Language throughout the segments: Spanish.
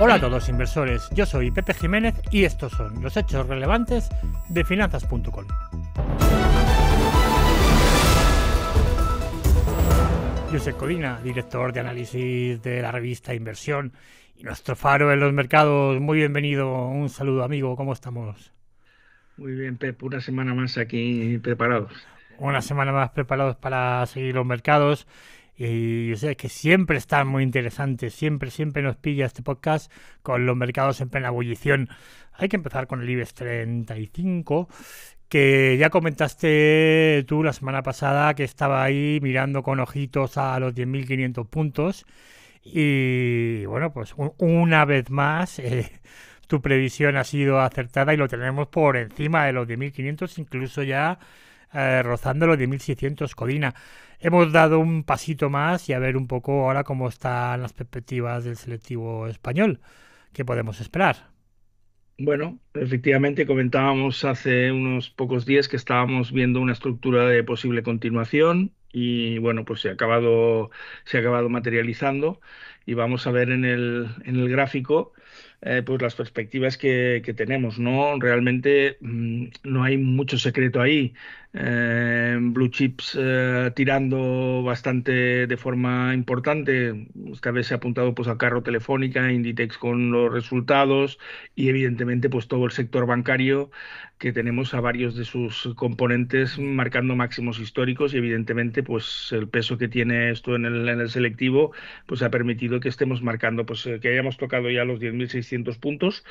Hola a todos inversores, yo soy Pepe Jiménez y estos son los hechos relevantes de finanzas.com. José Colina, director de análisis de la revista Inversión y nuestro faro en los mercados. Muy bienvenido, un saludo amigo, ¿cómo estamos? Muy bien, Pep, una semana más aquí preparados. Una semana más preparados para seguir los mercados y yo sé que siempre están muy interesantes, siempre, siempre nos pilla este podcast con los mercados en plena ebullición. Hay que empezar con el IBEX 35, que ya comentaste tú la semana pasada que estaba ahí mirando con ojitos a los 10.500 puntos. Y bueno, pues una vez más, eh, tu previsión ha sido acertada y lo tenemos por encima de los 10.500, incluso ya eh, rozando los 10.600 Codina hemos dado un pasito más y a ver un poco ahora cómo están las perspectivas del selectivo español. ¿Qué podemos esperar? Bueno, efectivamente comentábamos hace unos pocos días que estábamos viendo una estructura de posible continuación y bueno, pues se ha acabado, se ha acabado materializando y vamos a ver en el, en el gráfico eh, pues las perspectivas que, que, tenemos, ¿no? Realmente mmm, no hay mucho secreto ahí. Eh, blue chips eh, tirando bastante de forma importante. Esta vez se ha apuntado pues al carro telefónica, Inditex con los resultados y evidentemente pues todo el sector bancario que tenemos a varios de sus componentes marcando máximos históricos y evidentemente pues el peso que tiene esto en el, selectivo pues ha permitido que estemos marcando pues que hayamos tocado ya los 10.600 puntos.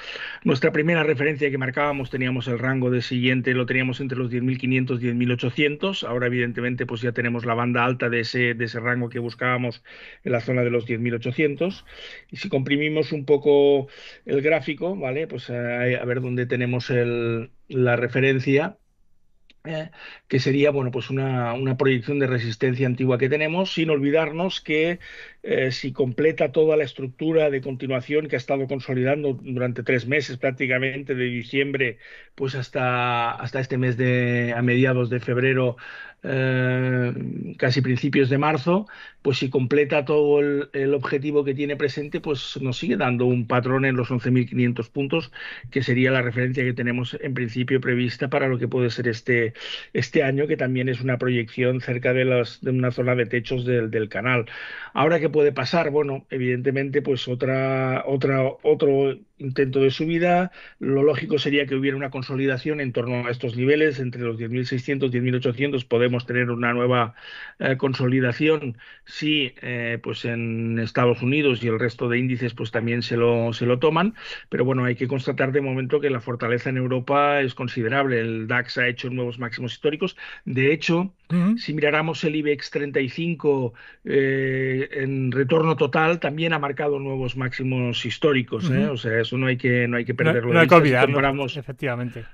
Nuestra primera referencia que marcábamos teníamos el rango de siguiente, lo teníamos entre los 10.500 y 10.800. Ahora, evidentemente, pues ya tenemos la banda alta de ese, de ese rango que buscábamos en la zona de los 10.800. Y si comprimimos un poco el gráfico, ¿vale? Pues a, a ver dónde tenemos el, la referencia. Eh, que sería bueno pues una, una, proyección de resistencia antigua que tenemos, sin olvidarnos que eh, si completa toda la estructura de continuación que ha estado consolidando durante tres meses prácticamente, de diciembre pues hasta, hasta este mes de a mediados de febrero eh, casi principios de marzo, pues si completa todo el, objetivo que tiene presente, pues nos sigue dando un patrón en los 11.500 puntos, que sería la referencia que tenemos en principio prevista para lo que puede ser este, este año, que también es una proyección cerca de, las, de una zona de techos del, del canal. Ahora, ¿qué puede pasar? Bueno, evidentemente, pues otra, otra, otro intento de subida. Lo lógico sería que hubiera una consolidación en torno a estos niveles, entre los 10.600 y 10.800 podemos tener una nueva eh, consolidación si eh, pues en Estados Unidos y el resto de índices pues también se lo, se lo toman, pero bueno, hay que constatar de momento que la fortaleza en Europa es considerable. El DAX ha hecho nuevos máximos históricos. De hecho, uh -huh. si miráramos el IBEX 35 eh, en retorno total, también ha marcado nuevos máximos históricos. Uh -huh. O sea, eso no hay que, no hay que perderlo. No, no hay que olvidarlo, efectivamente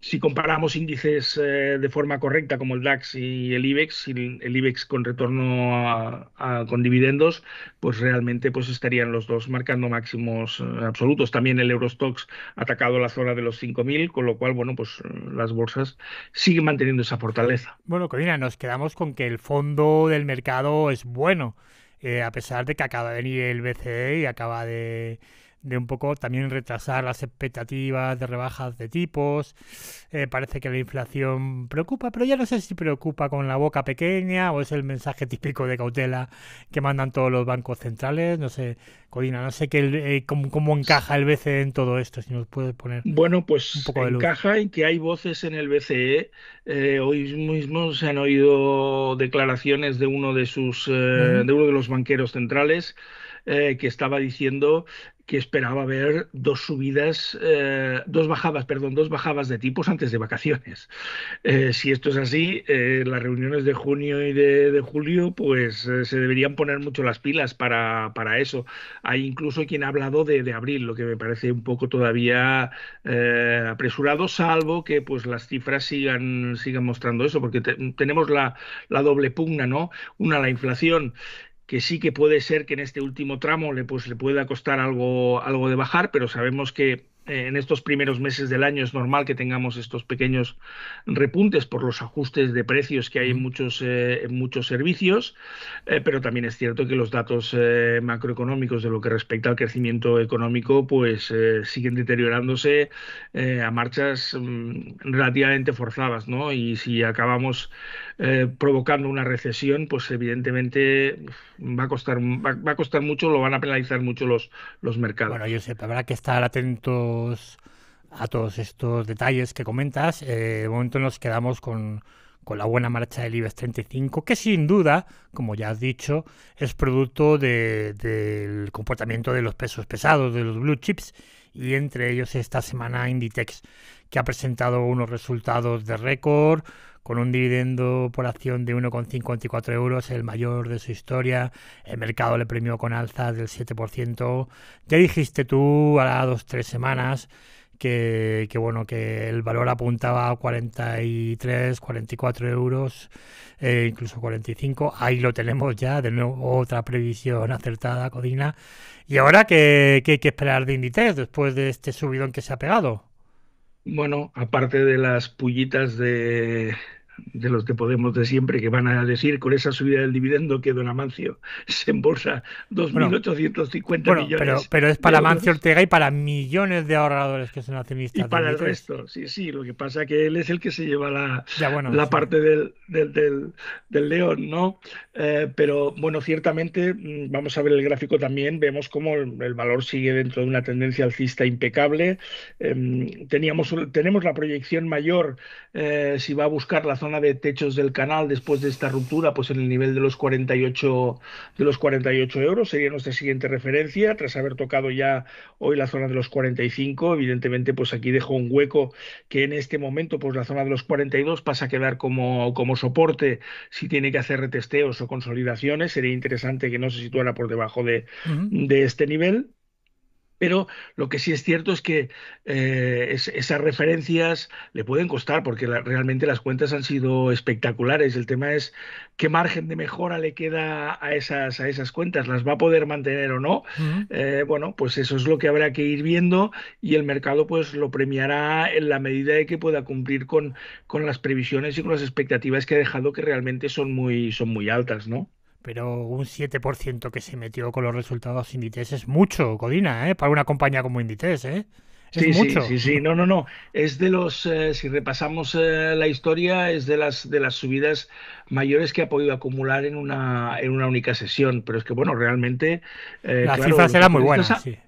si comparamos índices eh, de forma correcta como el DAX y el IBEX, el, el IBEX con retorno a, a, con dividendos, pues realmente pues estarían los dos marcando máximos eh, absolutos. También el Eurostox ha atacado la zona de los 5.000, con lo cual, bueno, pues las bolsas siguen manteniendo esa fortaleza. Bueno, Corina, nos quedamos con que el fondo del mercado es bueno, eh, a pesar de que acaba de venir el BCE y acaba de de un poco también retrasar las expectativas de rebajas de tipos. Eh, parece que la inflación preocupa, pero ya no sé si preocupa con la boca pequeña o es el mensaje típico de cautela que mandan todos los bancos centrales. No sé, Codina, no sé qué, eh, cómo, cómo, encaja el BCE en todo esto, si nos puedes poner. Bueno, pues un poco de luz. encaja en que hay voces en el BCE. Eh, hoy mismo se han oído declaraciones de uno de sus, de uno de los banqueros centrales que estaba diciendo que esperaba ver dos subidas, eh, dos bajadas, perdón, dos bajadas de tipos antes de vacaciones. Eh, si esto es así, eh, las reuniones de junio y de, julio, pues se deberían poner mucho las pilas para, para eso. Hay incluso quien ha hablado de, de, abril, lo que me parece un poco todavía apresurado, salvo que pues las cifras sigan, sigan mostrando eso, porque te, tenemos la, la doble pugna, ¿no? Una, la inflación que sí que puede ser que en este último tramo le, pues, le pueda costar algo, algo de bajar, pero sabemos que eh, en estos primeros meses del año es normal que tengamos estos pequeños repuntes por los ajustes de precios que hay en muchos, eh, muchos servicios, eh, pero también es cierto que los datos macroeconómicos de lo que respecta al crecimiento económico pues siguen deteriorándose a marchas mm, relativamente forzadas, ¿no? Y si acabamos provocando una recesión, pues evidentemente va a costar va, a costar mucho, lo van a penalizar mucho los, los mercados. Bueno, yo sé, habrá que estar atento a todos estos detalles que comentas. Eh, de momento nos quedamos con, la buena marcha del IBEX 35, que sin duda, como ya has dicho, es producto del comportamiento de los pesos pesados, de los blue chips, y entre ellos esta semana Inditex, que ha presentado unos resultados de récord, con un dividendo por acción de 1,54 euros, el mayor de su historia. El mercado le premió con alzas del 7%. Ya dijiste tú a dos, tres semanas que, bueno, que el valor apuntaba a 43, 44 euros, eh, incluso 45. Ahí lo tenemos ya, de nuevo otra previsión acertada, Codina. ¿Y ahora qué, qué hay que esperar de Inditex después de este subidón que se ha pegado? Bueno, aparte de las pullitas de, de los de Podemos de siempre que van a decir con esa subida del dividendo que don Amancio se embolsa 2.850 millones. Pero, pero es para Amancio Ortega y para millones de ahorradores que son accionistas. Y para el resto, sí, sí. Lo que pasa es que él es el que se lleva la, la parte del, del, del, león, ¿no? Eh, pero bueno, ciertamente, mm, vamos a ver el gráfico también, vemos cómo el, valor sigue dentro de una tendencia alcista impecable. Em, teníamos, tenemos la proyección mayor eh, si va a buscar la zona zona de techos del canal después de esta ruptura, pues en el nivel de los 48, de los 48 euros, sería nuestra siguiente referencia, tras haber tocado ya hoy la zona de los 45, evidentemente pues aquí dejo un hueco que en este momento pues la zona de los 42 pasa a quedar como, como soporte si tiene que hacer retesteos o consolidaciones, sería interesante que no se situara por debajo de, de este nivel. Pero lo que sí es cierto es que eh, esas referencias le pueden costar porque realmente las cuentas han sido espectaculares. El tema es qué margen de mejora le queda a esas, a esas cuentas. ¿Las va a poder mantener o no? Eh, bueno, pues eso es lo que habrá que ir viendo y el mercado pues lo premiará en la medida de que pueda cumplir con, con las previsiones y con las expectativas que ha dejado que realmente son muy, son muy altas, ¿no? Pero un 7% que se metió con los resultados Inditex es mucho, Codina, ¿eh? para una compañía como Inditex. ¿eh? Es sí, mucho. sí, sí, sí, no, no, no. Es de los, eh, si repasamos eh, la historia, es de las de las subidas mayores que ha podido acumular en una en una única sesión. Pero es que bueno, realmente eh, las cifras eran muy buenas. Sí.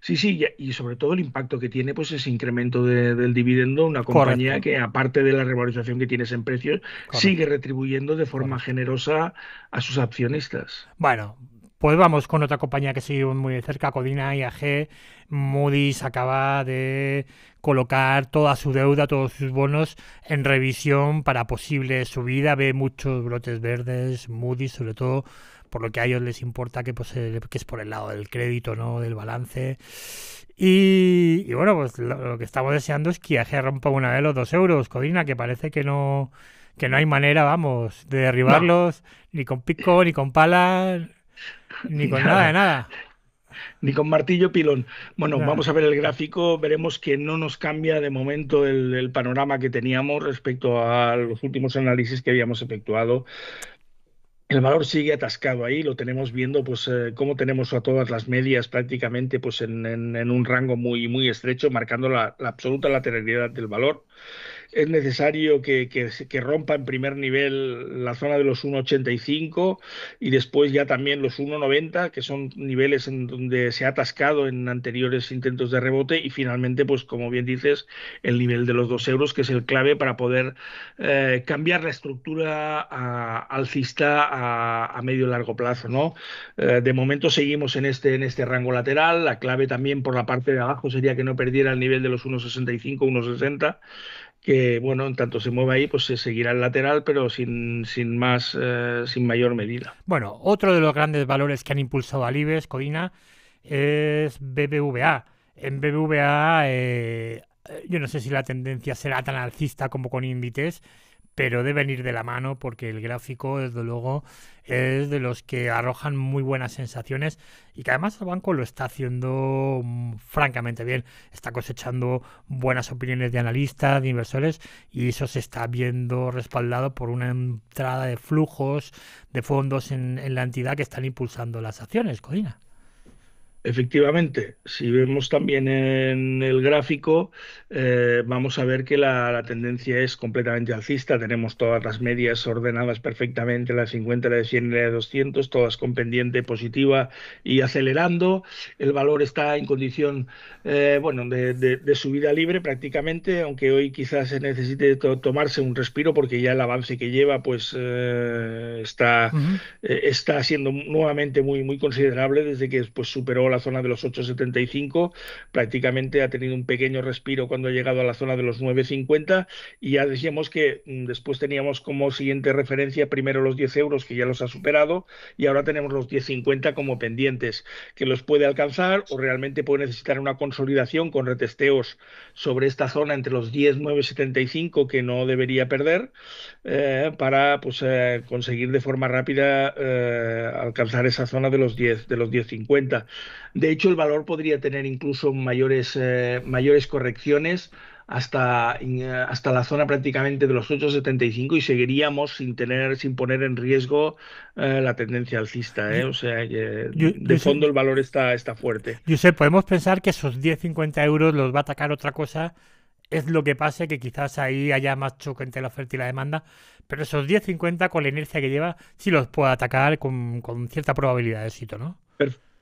Sí, sí, y sobre todo el impacto que tiene pues ese incremento del dividendo, una compañía que aparte de la revalorización que tienes en precios, sigue retribuyendo de forma generosa a sus accionistas. Bueno, pues vamos con otra compañía que sigue muy de cerca, Codina IAG. Moody's acaba de colocar toda su deuda, todos sus bonos en revisión para posible subida. Ve muchos brotes verdes, Moody's sobre todo por lo que a ellos les importa que, pues, eh, que es por el lado del crédito, ¿no? Del balance. Y, bueno, pues lo, que estamos deseando es que IAG rompa una vez los dos euros, Codina, que parece que no, que no hay manera, vamos, de derribarlos, ni con pico, ni con pala, ni con nada, de nada ni con martillo pilón. Bueno, vamos a ver el gráfico, veremos que no nos cambia de momento el, panorama que teníamos respecto a los últimos análisis que habíamos efectuado. El valor sigue atascado ahí, lo tenemos viendo, pues eh, cómo tenemos a todas las medias prácticamente pues en, un rango muy, muy estrecho, marcando la, la absoluta lateralidad del valor. Es necesario que, que, rompa en primer nivel la zona de los 1,85 y después ya también los 1,90, que son niveles en donde se ha atascado en anteriores intentos de rebote y finalmente, pues como bien dices, el nivel de los 2 euros, que es el clave para poder eh, cambiar la estructura alcista a, medio y largo plazo. ¿no? Eh, de momento seguimos en este, en este rango lateral, la clave también por la parte de abajo sería que no perdiera el nivel de los 1,65, 1,60 que bueno, en tanto se mueva ahí, pues se seguirá el lateral, pero sin, sin más, eh, sin mayor medida. Bueno, otro de los grandes valores que han impulsado al IBEX, Codina, es BBVA. En BBVA, eh, yo no sé si la tendencia será tan alcista como con Inditex, pero deben ir de la mano porque el gráfico, desde luego, es de los que arrojan muy buenas sensaciones y que además el banco lo está haciendo mm, francamente bien. Está cosechando buenas opiniones de analistas, de inversores y eso se está viendo respaldado por una entrada de flujos de fondos en, en la entidad que están impulsando las acciones, Codina. Efectivamente, si vemos también en el gráfico, eh, vamos a ver que la, tendencia es completamente alcista. Tenemos todas las medias ordenadas perfectamente, la de 50, la de 100 y la de 200, todas con pendiente positiva y acelerando. El valor está en condición eh, bueno, de, subida libre prácticamente, aunque hoy quizás se necesite tomarse un respiro porque ya el avance que lleva pues eh, está, está siendo nuevamente muy, muy considerable desde que pues, superó la zona de los 8,75, prácticamente ha tenido un pequeño respiro cuando ha llegado a la zona de los 9,50 y ya decíamos que mm, después teníamos como siguiente referencia primero los 10 euros que ya los ha superado y ahora tenemos los 10,50 como pendientes que los puede alcanzar o realmente puede necesitar una consolidación con retesteos sobre esta zona entre los 10, 9,75 que no debería perder eh, para pues, eh, conseguir de forma rápida eh, alcanzar esa zona de los 10, de los 10,50. De hecho, el valor podría tener incluso mayores, eh, mayores correcciones hasta, eh, hasta la zona prácticamente de los 8,75 y seguiríamos sin tener, sin poner en riesgo eh, la tendencia alcista. O sea, de fondo el valor está, está fuerte. sé, podemos pensar que esos 10,50 euros los va a atacar otra cosa. Es lo que pase, que quizás ahí haya más choque entre la oferta y la demanda, pero esos 10,50 con la inercia que lleva sí los puede atacar con, con cierta probabilidad de éxito, ¿no?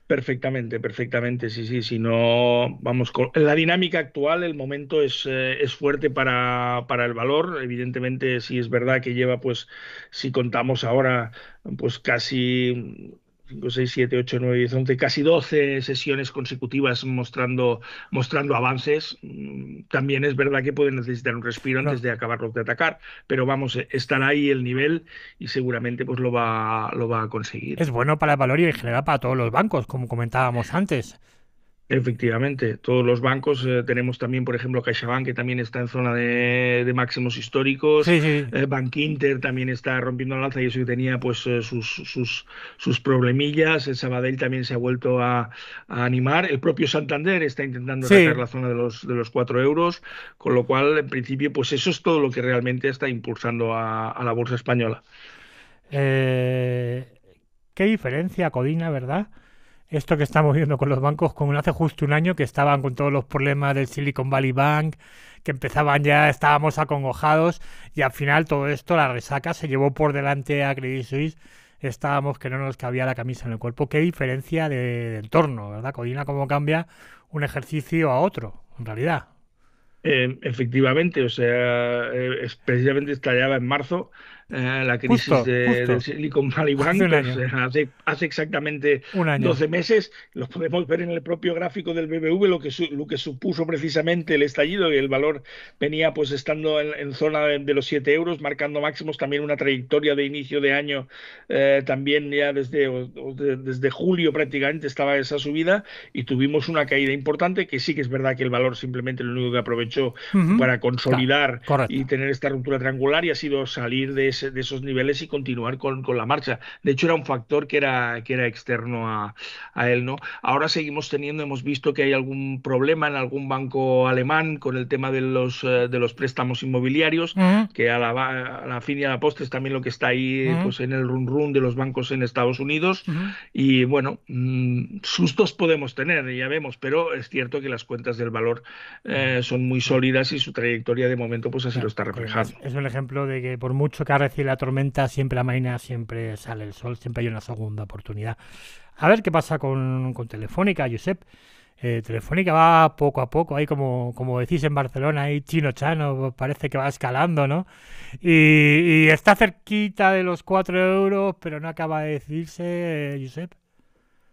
Perfectamente, perfectamente, sí, sí, si no, vamos, con la dinámica actual, el momento es, eh, es fuerte para, para, el valor, evidentemente sí es verdad que lleva, pues, si contamos ahora, pues casi 5, 6, 7, 8, 9, 10, 11, casi 12 sesiones consecutivas mostrando, mostrando avances. Mm, también es verdad que pueden necesitar un respiro antes de acabarlos de atacar, pero vamos, eh, estará ahí el nivel y seguramente pues lo va, lo va a conseguir. Es bueno para el valor y en general para todos los bancos, como comentábamos antes. Efectivamente, todos los bancos eh, tenemos también, por ejemplo, CaixaBank que también está en zona de, máximos históricos, sí, sí. Eh, Bank Inter también está rompiendo la alza y eso que tenía pues eh, sus, sus, sus, problemillas, el Sabadell también se ha vuelto a, animar, el propio Santander está intentando sacar la zona de los de los 4 euros, con lo cual en principio pues eso es todo lo que realmente está impulsando a, a la bolsa española. ¿Qué diferencia, Codina, verdad? Esto que estamos viendo con los bancos, como hace justo un año que estaban con todos los problemas del Silicon Valley Bank, que empezaban ya, estábamos acongojados y al final todo esto, la resaca, se llevó por delante a Credit Suisse. Estábamos que no nos cabía la camisa en el cuerpo. Qué diferencia de, entorno, ¿verdad? Codina, cómo cambia un ejercicio a otro, en realidad. Eh, efectivamente, o sea, eh, precisamente estallaba en marzo eh, la crisis de, del Silicon Valley Bank hace, hace, exactamente 12 meses. Lo podemos ver en el propio gráfico del BBV, lo que, lo que supuso precisamente el estallido, y el valor venía pues estando en, zona de, los 7 euros, marcando máximos, también una trayectoria de inicio de año, eh, también ya desde, desde julio prácticamente estaba esa subida y tuvimos una caída importante, que sí que es verdad que el valor simplemente lo único que aprovechó para consolidar y tener esta ruptura triangular y ha sido salir de de esos niveles y continuar con, con, la marcha. De hecho, era un factor que era, que era externo a, a, él, ¿no? Ahora seguimos teniendo, hemos visto que hay algún problema en algún banco alemán con el tema de los, eh, de los préstamos inmobiliarios, que a la, a la, fin y a la postre es también lo que está ahí pues, en el run run de los bancos en Estados Unidos. Y bueno, mm, sustos podemos tener, ya vemos, pero es cierto que las cuentas del valor eh, son muy sólidas y su trayectoria de momento pues así lo está reflejando. Es un ejemplo de que por mucho que ha la tormenta, siempre la mañana, siempre sale el sol, siempre hay una segunda oportunidad. A ver qué pasa con, Telefónica, Josep. Eh, Telefónica va poco a poco, ahí como, como decís en Barcelona, ahí chino chano, parece que va escalando, ¿no? Y, está cerquita de los 4 euros, pero no acaba de decirse, eh, Josep.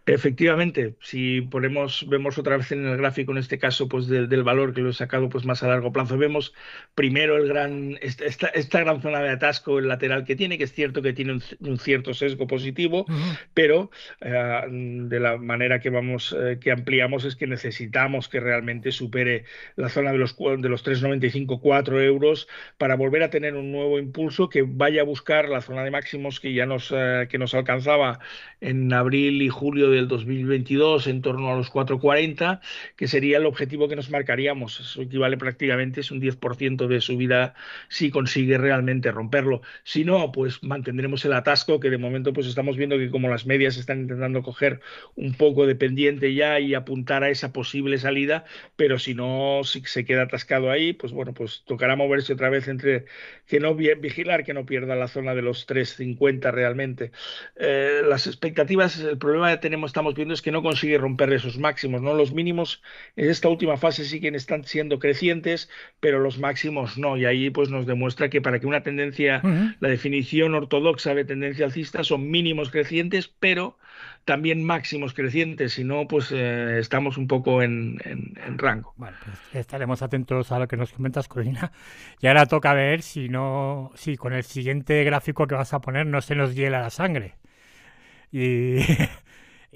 Efectivamente, si ponemos, vemos otra vez en el gráfico, en este caso, pues del valor que lo he sacado pues más a largo plazo, vemos primero el gran, esta, esta, gran zona de atasco, el lateral que tiene, que es cierto que tiene un, cierto sesgo positivo, pero eh, de la manera que vamos, eh, que ampliamos es que necesitamos que realmente supere la zona de los, de los 3,95, 4 euros para volver a tener un nuevo impulso que vaya a buscar la zona de máximos que ya nos, eh, que nos alcanzaba en abril y julio del 2022 en torno a los 4,40, que sería el objetivo que nos marcaríamos. Eso equivale prácticamente, es un 10% de subida si consigue realmente romperlo. Si no, pues mantendremos el atasco, que de momento pues estamos viendo que como las medias están intentando coger un poco de pendiente ya y apuntar a esa posible salida, pero si no, si se queda atascado ahí, pues bueno, pues tocará moverse otra vez entre que no vigilar que no pierda la zona de los 3,50 realmente. Eh, las expectativas, el problema que tenemos estamos viendo es que no consigue romper esos máximos, ¿no? Los mínimos en esta última fase sí que están siendo crecientes, pero los máximos no. Y ahí pues nos demuestra que para que una tendencia, la definición ortodoxa de tendencia alcista son mínimos crecientes, pero también máximos crecientes, si no, pues eh, estamos un poco en, rango. Pues estaremos atentos a lo que nos comentas, Corina. Y ahora toca ver si no, si con el siguiente gráfico que vas a poner no se nos hiela la sangre. Y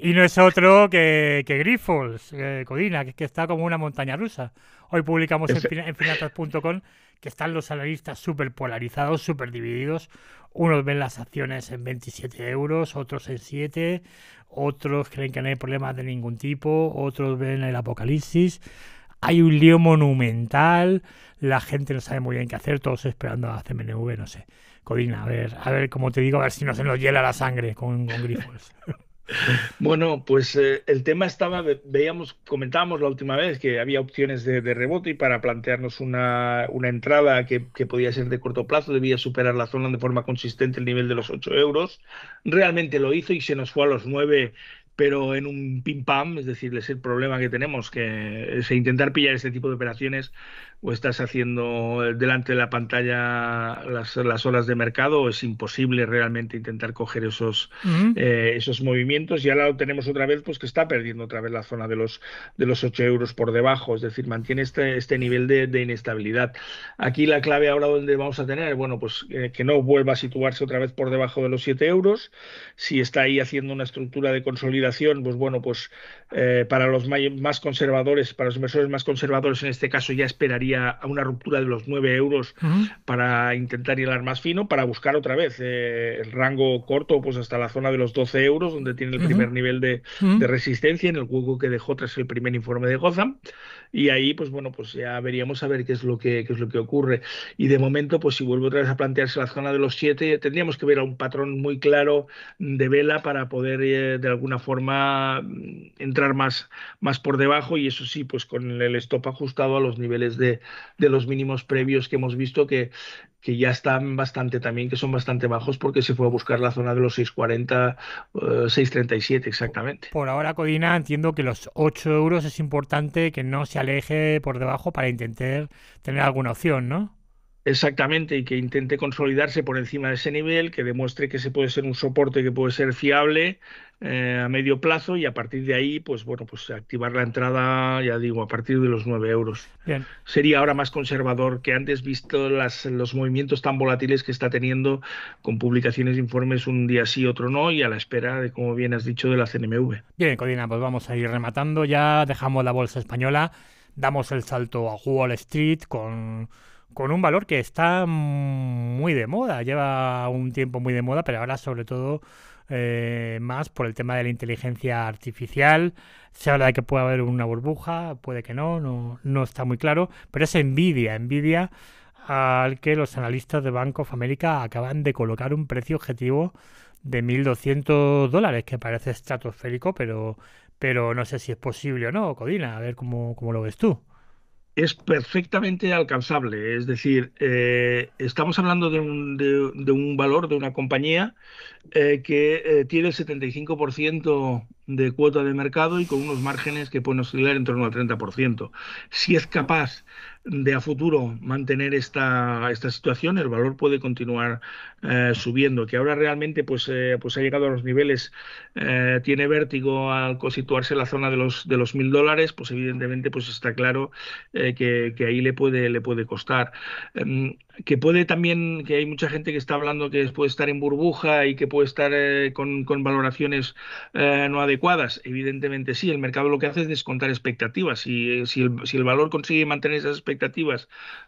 Y no es otro que, que Grifols, eh, Codina, que, que, está como una montaña rusa. Hoy publicamos en, en finanzas.com que están los analistas súper polarizados, súper divididos. Unos ven las acciones en 27 euros, otros en 7, otros creen que no hay problemas de ningún tipo, otros ven el apocalipsis. Hay un lío monumental, la gente no sabe muy bien qué hacer, todos esperando a CMNV, no sé. Codina, a ver, a ver, como te digo, a ver si no se nos hiela la sangre con, con Grifols. Bueno, pues eh, el tema estaba, veíamos, comentábamos la última vez que había opciones de, rebote y para plantearnos una, una entrada que, podía ser de corto plazo debía superar la zona de forma consistente el nivel de los 8 euros. Realmente lo hizo y se nos fue a los 9 pero en un pim pam, es decir, es el problema que tenemos, que es intentar pillar este tipo de operaciones o estás haciendo delante de la pantalla las, las horas de mercado, es imposible realmente intentar coger esos, eh, esos movimientos y ahora lo tenemos otra vez, pues que está perdiendo otra vez la zona de los, de los 8 euros por debajo, es decir, mantiene este, este nivel de, de inestabilidad. Aquí la clave ahora donde vamos a tener, bueno, pues eh, que no vuelva a situarse otra vez por debajo de los 7 euros, si está ahí haciendo una estructura de consolidación, pues bueno, pues eh, para los más conservadores, para los inversores más conservadores en este caso ya esperaría a una ruptura de los 9 euros para intentar hilar más fino, para buscar otra vez eh, el rango corto, pues hasta la zona de los 12 euros, donde tiene el primer nivel de, resistencia en el hueco que dejó tras el primer informe de Gotham. Y ahí, pues bueno, pues ya veríamos a ver qué es lo que, qué es lo que ocurre. Y de momento, pues si vuelve otra vez a plantearse la zona de los 7, tendríamos que ver a un patrón muy claro de vela para poder eh, de alguna forma mm, entrar más, más por debajo y eso sí, pues con el stop ajustado a los niveles de, de, los mínimos previos que hemos visto que, que ya están bastante también, que son bastante bajos porque se fue a buscar la zona de los 6,40, 6,37 eh, exactamente. Por ahora, Codina, entiendo que los 8 euros es importante que no se aleje por debajo para intentar tener alguna opción, ¿no? Exactamente, y que intente consolidarse por encima de ese nivel, que demuestre que se puede ser un soporte que puede ser fiable eh, a medio plazo y a partir de ahí, pues bueno, pues activar la entrada, ya digo, a partir de los 9 euros. Bien. Sería ahora más conservador que antes, visto las, los movimientos tan volátiles que está teniendo con publicaciones de informes un día sí, otro no, y a la espera de, como bien has dicho, de la CNMV. Bien, Codina, pues vamos a ir rematando. Ya dejamos la bolsa española, damos el salto a Wall Street con con un valor que está muy de moda, lleva un tiempo muy de moda, pero ahora sobre todo eh, más por el tema de la inteligencia artificial. Se habla de que puede haber una burbuja, puede que no, no, no está muy claro, pero es Nvidia, Nvidia al que los analistas de Bank of America acaban de colocar un precio objetivo de 1.200 dólares, que parece estratosférico, pero, pero no sé si es posible o no, Codina, a ver cómo, cómo lo ves tú es perfectamente alcanzable. Es decir, eh, estamos hablando de un, de, un, valor de una compañía eh, que eh, tiene el 75% de cuota de mercado y con unos márgenes que pueden oscilar en torno al 30%. Si es capaz de a futuro mantener esta, esta situación, el valor puede continuar eh, subiendo, que ahora realmente pues, eh, pues ha llegado a los niveles, eh, tiene vértigo al situarse en la zona de los de los mil dólares, pues evidentemente pues está claro que, que, ahí le puede, le puede costar. Em, que puede también, que hay mucha gente que está hablando que puede estar en burbuja y que puede estar eh, con, valoraciones no adecuadas. Evidentemente sí, el mercado lo que hace es descontar expectativas. Si, si, el, si el valor consigue mantener esas expectativas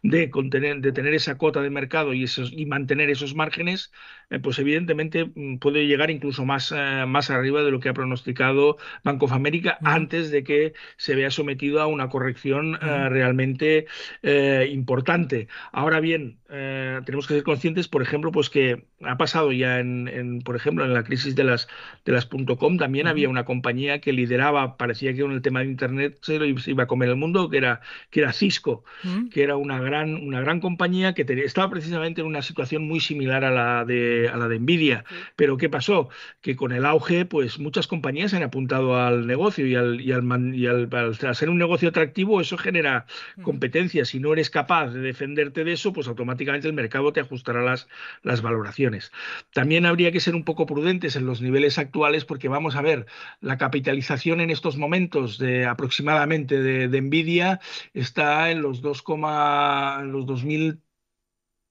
de, contener, de tener esa cota de mercado y, esos, y mantener esos márgenes, eh, pues evidentemente mm, puede llegar incluso más, más arriba de lo que ha pronosticado Bank of America antes de que se vea sometido a una corrección realmente importante. Ahora bien, eh, tenemos que ser conscientes, por ejemplo, pues que ha pasado ya en, por ejemplo, en la crisis de las de las .com también había una compañía que lideraba, parecía que con el tema de internet se lo iba a comer el mundo, que era que era Cisco, que era una gran una gran compañía que estaba precisamente en una situación muy similar a la de a la de Nvidia, pero qué pasó que con el auge, pues muchas compañías se han apuntado al negocio y al y al, y al, al ser un negocio atractivo eso genera competencia. Si no eres capaz de defenderte de eso, pues automáticamente el mercado te ajustará las, las valoraciones. También habría que ser un poco prudentes en los niveles actuales porque vamos a ver, la capitalización en estos momentos de aproximadamente de, Nvidia está en los 2, los 2000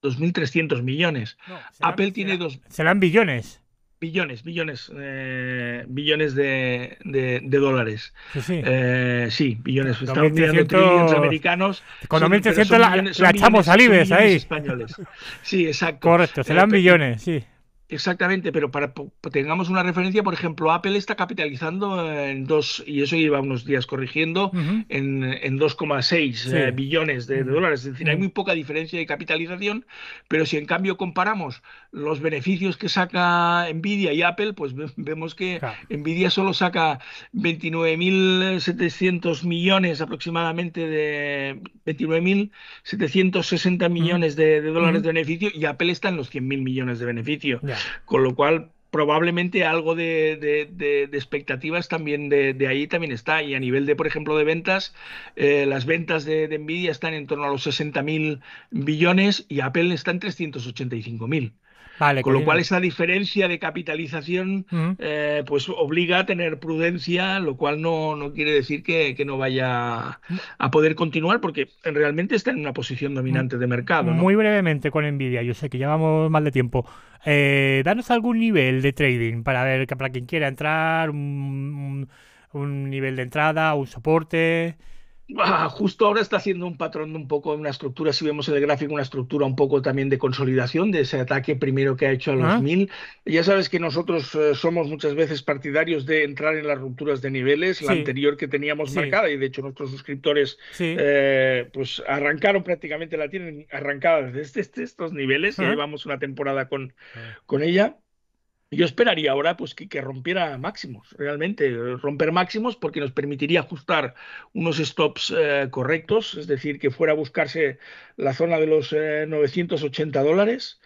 2.300 millones. Apple tiene dos. Serán billones billones, billones, eh, billones de, de, dólares. Sí, sí. Eh, sí billones. Estamos mirando trillones americanos. Con 2.300 la, la echamos a Libes ahí. Españoles. Sí, exacto. Correcto, serán eh, billones, sí. Exactamente, pero para que tengamos una referencia, por ejemplo, Apple está capitalizando en dos, y eso lleva unos días corrigiendo, en, en 2,6 eh, billones de, dólares. Es decir, hay muy poca diferencia de capitalización, pero si en cambio comparamos los beneficios que saca Nvidia y Apple, pues vemos que Nvidia solo saca 29.700 millones aproximadamente de 29.760 millones de, dólares de beneficio y Apple está en los 100.000 millones de beneficio. Con lo cual, probablemente algo de, expectativas también de, ahí también está. Y a nivel de, por ejemplo, de ventas, eh, las ventas de, Nvidia están en torno a los 60.000 billones y Apple está en 385.000. Con lo cual esa diferencia de capitalización eh, pues obliga a tener prudencia, lo cual no, no quiere decir que, no vaya a poder continuar porque realmente está en una posición dominante de mercado. Muy brevemente con Nvidia, yo sé que llevamos mal de tiempo. Eh, danos algún nivel de trading para ver que para quien quiera entrar, un nivel de entrada, un soporte. Ah, justo ahora está haciendo un patrón de un poco, una estructura, si vemos el gráfico, una estructura un poco también de consolidación de ese ataque primero que ha hecho a los ah. mil. Ya sabes que nosotros eh, somos muchas veces partidarios de entrar en las rupturas de niveles, la anterior que teníamos marcada, y de hecho nuestros suscriptores eh, pues arrancaron prácticamente, la tienen arrancada desde este, estos niveles, y llevamos una temporada con, ah. con ella. Yo esperaría ahora pues que, rompiera máximos, realmente, romper máximos porque nos permitiría ajustar unos stops eh, correctos, es decir, que fuera a buscarse la zona de los 980 eh, dólares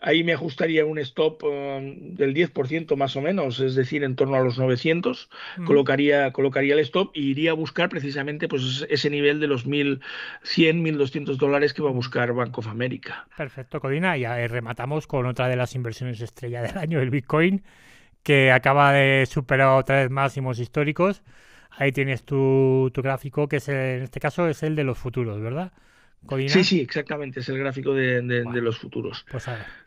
Ahí me ajustaría un stop um, del 10% más o menos, es decir, en torno a los 900. Colocaría, colocaría el stop y iría a buscar precisamente pues, ese nivel de los 1.100, 1.200 dólares que va a buscar Bank of America. Perfecto, Codina. Y rematamos con otra de las inversiones estrella del año, el Bitcoin, que acaba de superar otra vez máximos históricos. Ahí tienes tu, tu gráfico, que es en este caso es el de los futuros, ¿verdad? Sí, sí, exactamente, es el gráfico de, de los futuros. Pues a ver.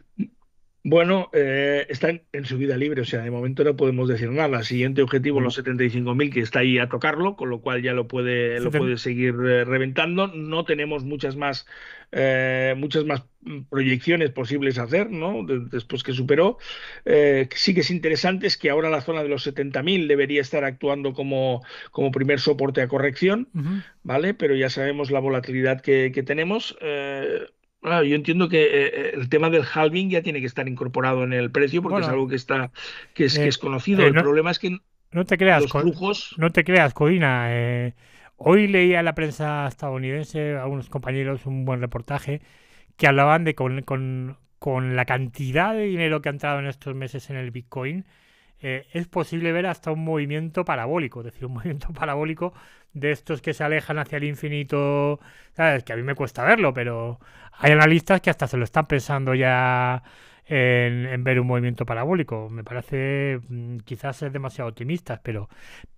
Bueno, eh, está en, su vida libre, o sea, de momento no podemos decir nada. Siguiente objetivo, los 75.000, que está ahí a tocarlo, con lo cual ya lo puede, lo puede seguir eh, reventando. No tenemos muchas más, eh, muchas más proyecciones posibles a hacer, ¿no? después que superó. sí que es interesante es que ahora la zona de los 70.000 debería estar actuando como, como primer soporte a corrección, ¿vale? Pero ya sabemos la volatilidad que, que tenemos yo entiendo que eh, eh, el tema del halving ya tiene que estar incorporado en el precio porque es algo que está que es, que eh, es conocido. el problema es que no te creas, los flujos... no te creas, Codina. hoy leía en la prensa estadounidense a unos compañeros un buen reportaje que hablaban de con, con, con, la cantidad de dinero que ha entrado en estos meses en el Bitcoin. Eh, es posible ver hasta un movimiento parabólico, es decir, un movimiento parabólico de estos que se alejan hacia el infinito, ¿sabes? Que a mí me cuesta verlo, pero hay analistas que hasta se lo están pensando ya en, ver un movimiento parabólico. Me parece mm, quizás ser demasiado optimistas, pero,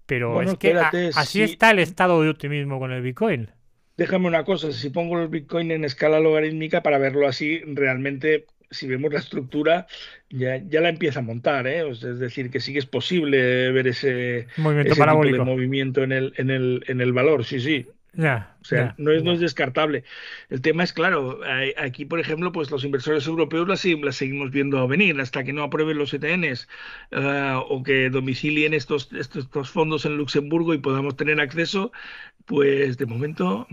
pero es que así está el estado de optimismo con el Bitcoin. Déjame una cosa, si pongo el Bitcoin en escala logarítmica para verlo así, realmente si vemos la estructura, ya, ya la empieza a montar, ¿eh? es decir, que sí que es posible ver ese movimiento tipo de movimiento en el, en el, en el valor, sí, sí. Ya, o sea, no, es, no es descartable. El tema es, claro, aquí, por ejemplo, pues los inversores europeos las, seguimos viendo venir hasta que no aprueben los ETNs uh, o que domicilien estos, estos, estos fondos en Luxemburgo y podamos tener acceso, pues de momento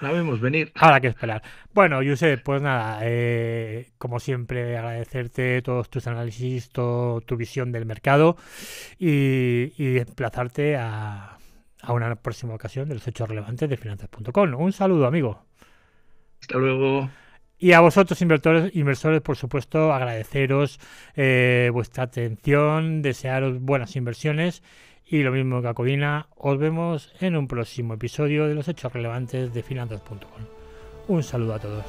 la vemos venir. Habrá que esperar. Bueno, Josep, pues nada, eh, como siempre, agradecerte todos tus análisis, toda tu visión del mercado y, y emplazarte a, a, una próxima ocasión de los hechos relevantes de finanzas.com. Un saludo, amigo. Hasta luego. Y a vosotros, inversores, inversores por supuesto, agradeceros eh, vuestra atención, desearos buenas inversiones y lo mismo que a Codina, os vemos en un próximo episodio de los hechos relevantes de finanzas.com. Un saludo a todos.